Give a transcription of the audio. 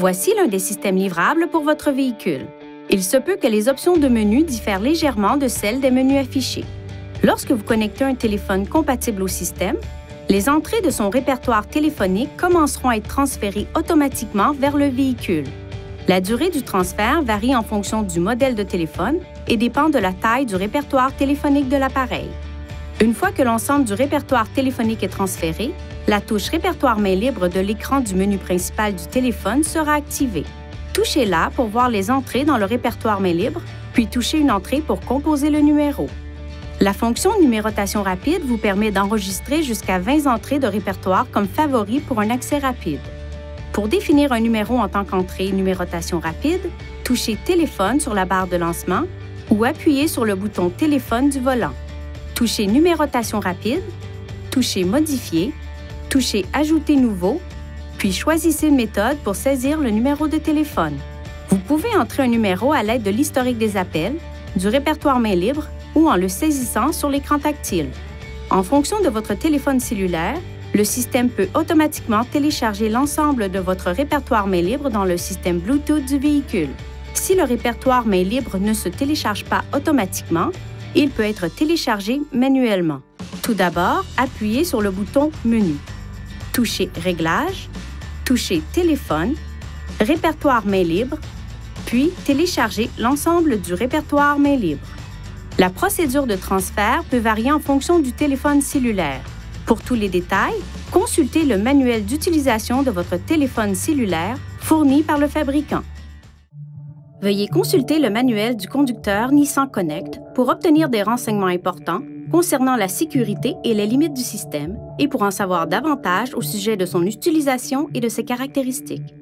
Voici l'un des systèmes livrables pour votre véhicule. Il se peut que les options de menu diffèrent légèrement de celles des menus affichés. Lorsque vous connectez un téléphone compatible au système, les entrées de son répertoire téléphonique commenceront à être transférées automatiquement vers le véhicule. La durée du transfert varie en fonction du modèle de téléphone et dépend de la taille du répertoire téléphonique de l'appareil. Une fois que l'ensemble du répertoire téléphonique est transféré, la touche Répertoire main libre de l'écran du menu principal du téléphone sera activée. Touchez là pour voir les entrées dans le répertoire main libre, puis touchez une entrée pour composer le numéro. La fonction numérotation rapide vous permet d'enregistrer jusqu'à 20 entrées de répertoire comme favori pour un accès rapide. Pour définir un numéro en tant qu'entrée numérotation rapide, touchez Téléphone sur la barre de lancement ou appuyez sur le bouton Téléphone du volant. Touchez Numérotation rapide, touchez Modifier, touchez Ajouter nouveau, puis choisissez une méthode pour saisir le numéro de téléphone. Vous pouvez entrer un numéro à l'aide de l'historique des appels, du répertoire main libre ou en le saisissant sur l'écran tactile. En fonction de votre téléphone cellulaire, le système peut automatiquement télécharger l'ensemble de votre répertoire main libre dans le système Bluetooth du véhicule. Si le répertoire main libre ne se télécharge pas automatiquement, il peut être téléchargé manuellement. Tout d'abord, appuyez sur le bouton Menu. Touchez Réglages, touchez Téléphone, Répertoire main libre, puis téléchargez l'ensemble du répertoire main libre. La procédure de transfert peut varier en fonction du téléphone cellulaire. Pour tous les détails, consultez le manuel d'utilisation de votre téléphone cellulaire fourni par le fabricant. Veuillez consulter le manuel du conducteur Nissan Connect pour obtenir des renseignements importants concernant la sécurité et les limites du système et pour en savoir davantage au sujet de son utilisation et de ses caractéristiques.